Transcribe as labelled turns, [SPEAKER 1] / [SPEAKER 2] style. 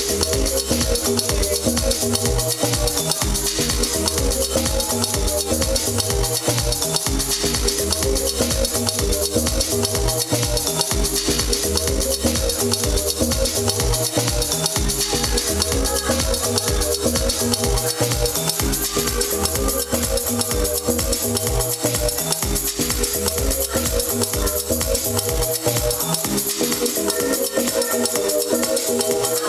[SPEAKER 1] you. Thank you.